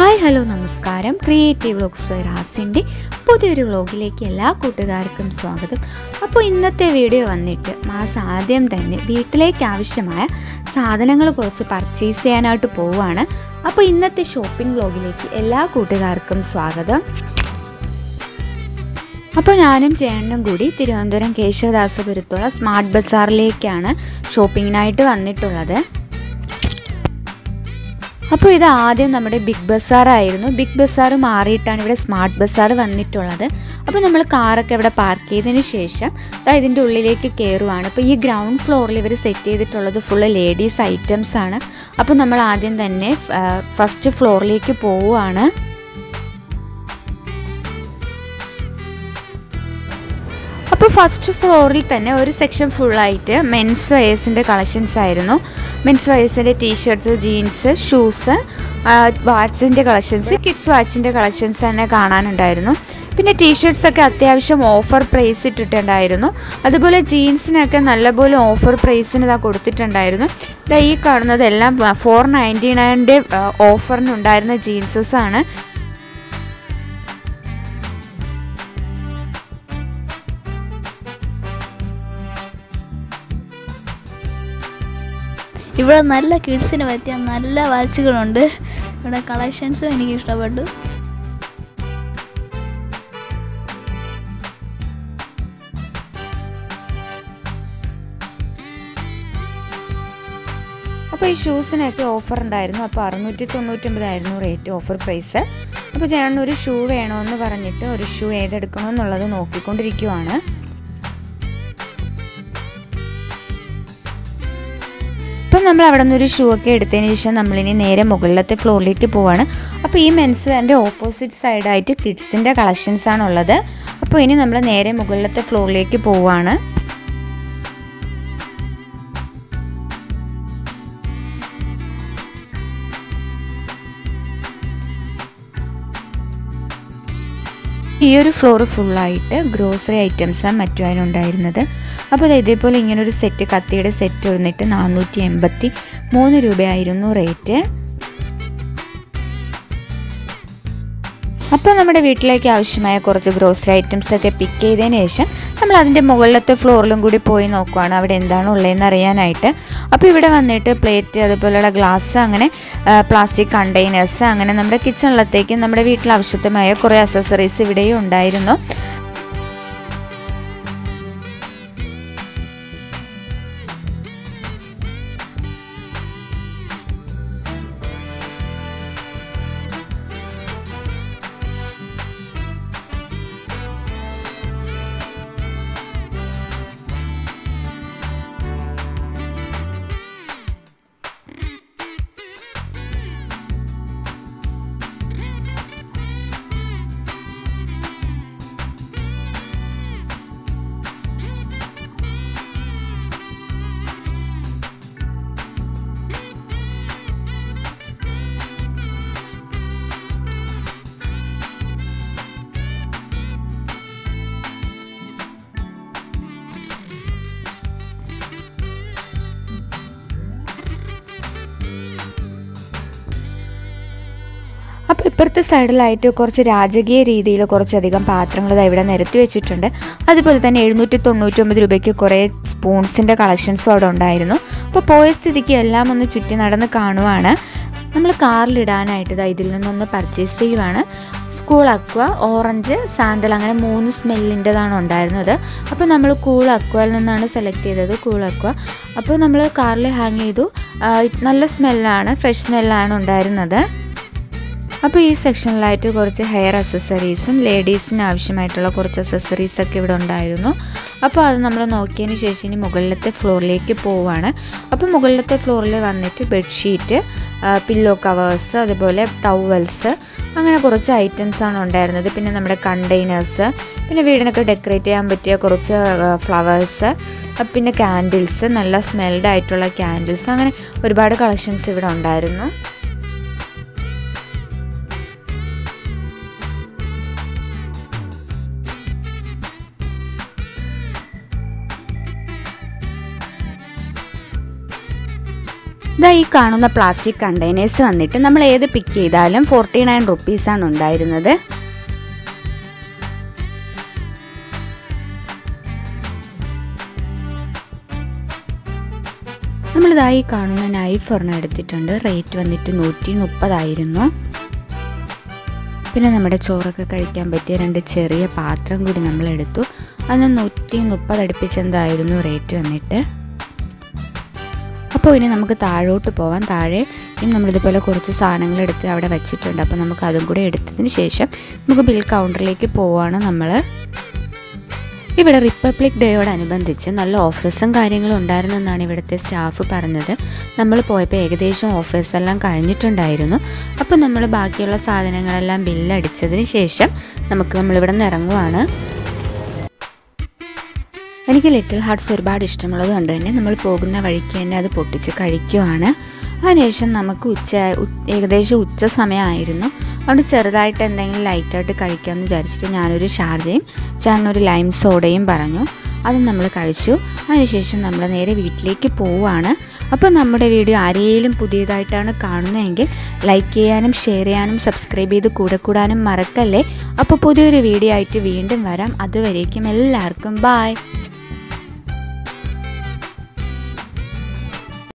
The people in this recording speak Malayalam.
ഹലോ നമസ്കാരം. ക്രിയേറ്റീവ് വ്ളോഗ്സ് വൈറാസിന്റെ പുതിയൊരു വ്ളോഗിലേക്ക് എല്ലാ കൂട്ടുകാർക്കും സ്വാഗതം. അപ്പോൾ ഇന്നത്തെ വീഡിയോ വന്നിട്ട് മാസം ആദ്യം തന്നെ വീട്ടിലേക്ക് ആവശ്യമായ സാധനങ്ങൾ കുറച്ച് പർച്ചേസ് ചെയ്യാനായിട്ട് പോവുകയാണ്. അപ്പോൾ ഇന്നത്തെ ഷോപ്പിംഗ് വ്ളോഗിലേക്ക് എല്ലാ കൂട്ടുകാർക്കും സ്വാഗതം. അപ്പോൾ ഞാനും ചേട്ടനും കൂടി തിരുവനന്തപുരം കേശവദാസപുരത്തുള്ള സ്മാർട്ട് ബസാറിലേക്കാണ് ഷോപ്പിങ്ങിനായിട്ട് വന്നിട്ടുള്ളത്. അപ്പോൾ ഇത് ആദ്യം നമ്മുടെ ബിഗ് ബസാർ ആയിരുന്നു ബിഗ് ബസാർ മാറിയിട്ടാണ് ഇവിടെ സ്മാർട്ട് ബസാർ വന്നിട്ടുള്ളത്. അപ്പോൾ നമ്മൾ കാറൊക്കെ ഇവിടെ പാർക്ക് ചെയ്തതിന് ശേഷം ഇതിന്റെ ഉള്ളിലേക്ക് കയറുവാണ് അപ്പോൾ ഈ ഗ്രൗണ്ട് ഫ്ലോറിൽ ഇവർ സെറ്റ് ചെയ്തിട്ടുള്ളത് ഫുള്ള് ലേഡീസ് ഐറ്റംസ് ആണ് അപ്പോൾ നമ്മൾ ആദ്യം തന്നെ ഫസ്റ്റ് ഫ്ലോറിലേക്ക് പോവുകയാണ് അപ്പോൾ ഫസ്റ്റ് ഫ്ലോറിൽ തന്നെ ഒരു സെക്ഷൻ ഫുള്ളായിട്ട് മെൻസ് വയേഴ്സിന്റെ കളക്ഷൻസ് ആയിരുന്നു. മെൻസ് വയേഴ്സിന്റെ ടീഷർട്ട്സ് ജീൻസ് ഷൂസ് വാച്ചിന്റെ കളക്ഷൻസ് കിഡ്സ് വാച്ചിന്റെ കളക്ഷൻസ് തന്നെ കാണാനുണ്ടായിരുന്നു. പിന്നെ ടീഷർട്ട്സൊക്കെ അത്യാവശ്യം ഓഫർ പ്രൈസ് ഇട്ടിട്ടുണ്ടായിരുന്നു. അതുപോലെ ജീൻസിനൊക്കെ നല്ലപോലെ ഓഫർ പ്രൈസിന് ഇതാ കൊടുത്തിട്ടുണ്ടായിരുന്നു. ഇതാ ഈ കാണുന്നതെല്ലാം ഫോർ നയന്റി നയന്റെ ഓഫറിനുണ്ടായിരുന്ന ജീൻസസ് ആണ്. ഇവിടെ നല്ല കിഡ്സിന് പറ്റിയ നല്ല വാച്ചുകളുണ്ട് ഇവിടെ കളക്ഷൻസും എനിക്ക് ഇഷ്ടപ്പെട്ടു. അപ്പോൾ ഈ ഷൂസിനൊക്കെ ഓഫർ ഉണ്ടായിരുന്നു. അപ്പോൾ അറുന്നൂറ്റി തൊണ്ണൂറ്റൊമ്പതായിരുന്നു റേറ്റ് ഓഫർ പ്രൈസ് അപ്പോൾ ചേട്ടൻ ഒരു ഷൂ വേണമെന്ന് പറഞ്ഞിട്ട് ഒരു ഷൂ ഏതെടുക്കണമെന്നുള്ളത് നോക്കിക്കൊണ്ടിരിക്കുവാണ്. നമ്മൾ അവിടെ നിന്ന് ഒരു ഷൂ ഒക്കെ എടുത്തതിന് ശേഷം നമ്മളിനി നേരെ മുകളിലത്തെ ഫ്ലോറിലേക്ക് പോവാണ്. അപ്പോൾ ഈ മെൻസ് വെയറിന്റെ ഓപ്പോസിറ്റ് സൈഡായിട്ട് കിഡ്സിന്റെ കളക്ഷൻസ് ആണുള്ളത്. അപ്പോൾ ഇനി നമ്മൾ നേരെ മുകളിലത്തെ ഫ്ലോറിലേക്ക് പോവാണ്. ഈ ഒരു ഫ്ലോർ ഫുള്ളായിട്ട് ഗ്രോസറി ഐറ്റംസാണ് മറ്റും അതിനുണ്ടായിരുന്നത് അപ്പോൾ ഇത് ഇതേപോലെ ഇങ്ങനൊരു സെറ്റ് കത്തിയുടെ സെറ്റ് വന്നിട്ട് നാനൂറ്റി എൺപത്തി മൂന്ന് രൂപയായിരുന്നു റേറ്റ്. അപ്പോൾ നമ്മുടെ വീട്ടിലേക്ക് ആവശ്യമായ കുറച്ച് ഗ്രോസറി ഐറ്റംസ് ഒക്കെ പിക്ക് ചെയ്തതിന് ശേഷം നമ്മൾ അതിന്റെ മുകളിലത്തെ ഫ്ലോറിലും കൂടി പോയി നോക്കുവാണ്. അവിടെ എന്താണ് ഉള്ളതെന്ന് അറിയാനായിട്ട്. അപ്പോൾ ഇവിടെ വന്നിട്ട് പ്ലേറ്റ് അതുപോലെയുള്ള ഗ്ലാസ് അങ്ങനെ പ്ലാസ്റ്റിക് കണ്ടെയ്നേഴ്സ് അങ്ങനെ നമ്മുടെ കിച്ചണിലത്തേക്ക് നമ്മുടെ വീട്ടിൽ ആവശ്യമായ കുറേ അസസറീസ് ഇവിടെയും ഉണ്ടായിരുന്നു. ഇപ്പുറത്തെ സൈഡിലായിട്ട് കുറച്ച് രാജകീയ രീതിയിൽ കുറച്ചധികം പാത്രങ്ങൾ ഇവിടെ നിരത്തി വെച്ചിട്ടുണ്ട്. അതുപോലെ തന്നെ എഴുന്നൂറ്റി തൊണ്ണൂറ്റൊമ്പത് രൂപയ്ക്ക് കുറേ സ്പൂൺസിന്റെ കളക്ഷൻസും അവിടെ ഉണ്ടായിരുന്നു. അപ്പോൾ പോയ സ്ഥിതിക്ക് എല്ലാം ഒന്ന് ചുറ്റി നടന്ന് കാണുവാണ്. നമ്മൾ കാറിലിടാനായിട്ട് ഇതാ ഇതിൽ നിന്നൊന്ന് പർച്ചേസ് ചെയ്യുവാണ്. കൂൾ അക്വ ഓറഞ്ച് സാന്തൽ അങ്ങനെ മൂന്ന് സ്മെല്ലിന്റെതാണ് ഉണ്ടായിരുന്നത്. അപ്പോൾ നമ്മൾ കൂൾ അക്വയിൽ നിന്നാണ് സെലക്ട് ചെയ്തത് കൂൾ അക്വ അപ്പോൾ നമ്മൾ കാറിൽ ഹാങ് ചെയ്തു. നല്ല സ്മെല്ലാണ് ഫ്രഷ് സ്മെല്ലാണ് ഉണ്ടായിരുന്നത്. അപ്പോൾ ഈ സെക്ഷനിലായിട്ട് കുറച്ച് ഹെയർ അസസറീസും ലേഡീസിന് ആവശ്യമായിട്ടുള്ള കുറച്ച് അസസറീസൊക്കെ ഇവിടെ ഉണ്ടായിരുന്നു. അപ്പോൾ അത് നമ്മൾ നോക്കിയതിന് ശേഷം ഇനി മുകളിലത്തെ ഫ്ലോറിലേക്ക് പോവുകയാണ് അപ്പോൾ മുകളിലത്തെ ഫ്ലോറിൽ വന്നിട്ട് ബെഡ്ഷീറ്റ് പില്ലോ കവേഴ്സ് അതുപോലെ ടവൽസ് അങ്ങനെ കുറച്ച് ഐറ്റംസ് ആണ് ഉണ്ടായിരുന്നത്. പിന്നെ നമ്മുടെ കണ്ടെയ്നേഴ്സ് പിന്നെ വീടിനൊക്കെ ഡെക്കറേറ്റ് ചെയ്യാൻ പറ്റിയ കുറച്ച് ഫ്ലവേഴ്സ് പിന്നെ ക്യാൻഡിൽസ് നല്ല സ്മെൽഡ് ആയിട്ടുള്ള ക്യാൻഡിൽസ് അങ്ങനെ ഒരുപാട് കളക്ഷൻസ് ഇവിടെ ഉണ്ടായിരുന്നു. ഇതാ ഈ കാണുന്ന പ്ലാസ്റ്റിക് കണ്ടെയ്നേഴ്സ് വന്നിട്ട് നമ്മൾ ഏത് പിക്ക് ചെയ്താലും ഫോർട്ടി നയൻ റുപ്പീസാണ് ഉണ്ടായിരുന്നത്. നമ്മളിതായി കാണുന്ന നൈഫ് ഒരെണ്ണം എടുത്തിട്ടുണ്ട്. റേറ്റ് വന്നിട്ട് നൂറ്റി മുപ്പതായിരുന്നു പിന്നെ നമ്മുടെ ചോറൊക്കെ കഴിക്കാൻ പറ്റിയ രണ്ട് ചെറിയ പാത്രം കൂടി നമ്മളെടുത്തു അതിന് നൂറ്റി മുപ്പത് അടുപ്പിച്ചെന്തായിരുന്നു റേറ്റ് വന്നിട്ട്? അപ്പോൾ ഇനി നമുക്ക് താഴോട്ട് പോവാം. താഴെ ഇനി നമ്മളിതുപോലെ കുറച്ച് സാധനങ്ങൾ എടുത്ത് അവിടെ വെച്ചിട്ടുണ്ട്. അപ്പോൾ നമുക്ക് അതും കൂടെ എടുത്തതിന് ശേഷം നമുക്ക് ബിൽ കൗണ്ടറിലേക്ക് പോവാണ് നമ്മൾ ഇവിടെ റിപ്പബ്ലിക് ഡേയോടനുബന്ധിച്ച് നല്ല ഓഫേഴ്സും കാര്യങ്ങളും ഉണ്ടായിരുന്നു എന്നാണ് ഇവിടുത്തെ സ്റ്റാഫ് പറഞ്ഞത്. നമ്മൾ പോയപ്പോൾ ഏകദേശം ഓഫേഴ്സ് എല്ലാം കഴിഞ്ഞിട്ടുണ്ടായിരുന്നു. അപ്പോൾ നമ്മൾ ബാക്കിയുള്ള സാധനങ്ങളെല്ലാം ബില്ലടിച്ചതിന് ശേഷം നമുക്ക് നമ്മളിവിടെ നിന്ന് ഇറങ്ങുവാണ്. എനിക്ക് ലിറ്റിൽ ഹാർട്ട്സ് ഒരുപാട് ഇഷ്ടമുള്ളത് കൊണ്ട് തന്നെ നമ്മൾ പോകുന്ന വഴിക്ക് തന്നെ അത് പൊട്ടിച്ച് കഴിക്കുവാണ്. അതിനുശേഷം നമുക്ക് ഉച്ച ഏകദേശം ഉച്ച സമയമായിരുന്നു. അതുകൊണ്ട് ചെറുതായിട്ട് എന്തെങ്കിലും ലൈറ്റായിട്ട് കഴിക്കാമെന്ന് വിചാരിച്ചിട്ട് ഞാനൊരു ഷാർജയും ചേട്ടനൊരു ലൈം സോഡയും പറഞ്ഞു. അതും നമ്മൾ കഴിച്ചു. അതിനുശേഷം നമ്മൾ നേരെ വീട്ടിലേക്ക് പോവുകയാണ് അപ്പോൾ നമ്മുടെ വീഡിയോ ആരെയും പുതിയതായിട്ടാണ് കാണുന്നതെങ്കിൽ ലൈക്ക് ചെയ്യാനും ഷെയർ ചെയ്യാനും സബ്സ്ക്രൈബ് ചെയ്ത് കൂടെ കൂടാനും മറക്കല്ലേ? അപ്പോൾ പുതിയൊരു വീഡിയോ ആയിട്ട് വീണ്ടും വരാം. അതുവരേക്കും എല്ലാവർക്കും ബായ്.